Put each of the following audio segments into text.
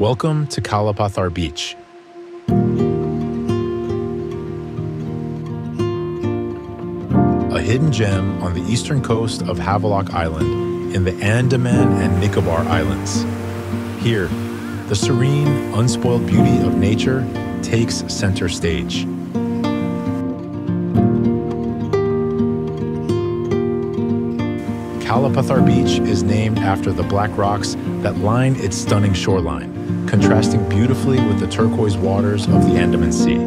Welcome to Kalapathar Beach. A hidden gem on the eastern coast of Havelock Island in the Andaman and Nicobar Islands. Here, the serene, unspoiled beauty of nature takes center stage. Kalapathar Beach is named after the black rocks that line its stunning shoreline, contrasting beautifully with the turquoise waters of the Andaman Sea.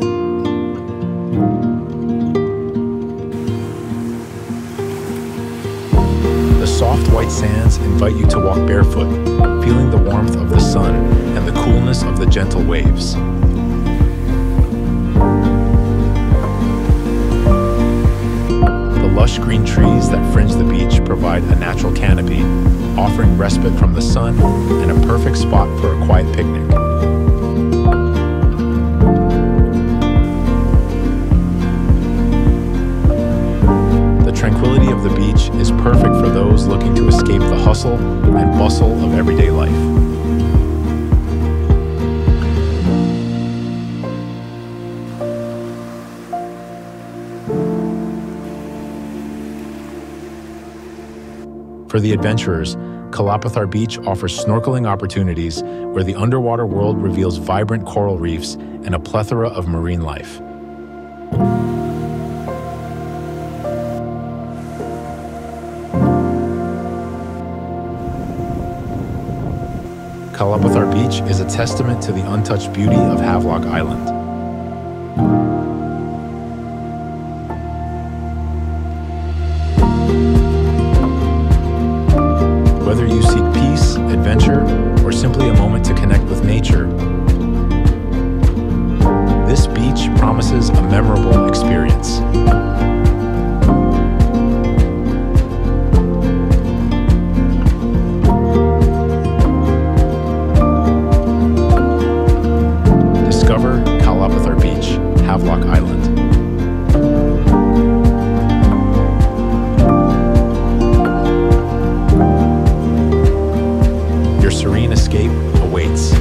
The soft white sands invite you to walk barefoot, feeling the warmth of the sun and the coolness of the gentle waves. Green trees that fringe the beach provide a natural canopy, offering respite from the sun and a perfect spot for a quiet picnic. The tranquility of the beach is perfect for those looking to escape the hustle and bustle of everyday life. For the adventurers, Kalapathar Beach offers snorkeling opportunities where the underwater world reveals vibrant coral reefs and a plethora of marine life. Kalapathar Beach is a testament to the untouched beauty of Havelock Island. Whether you seek peace, adventure, or simply a moment to connect with nature, this beach promises a memorable experience. serene escape awaits.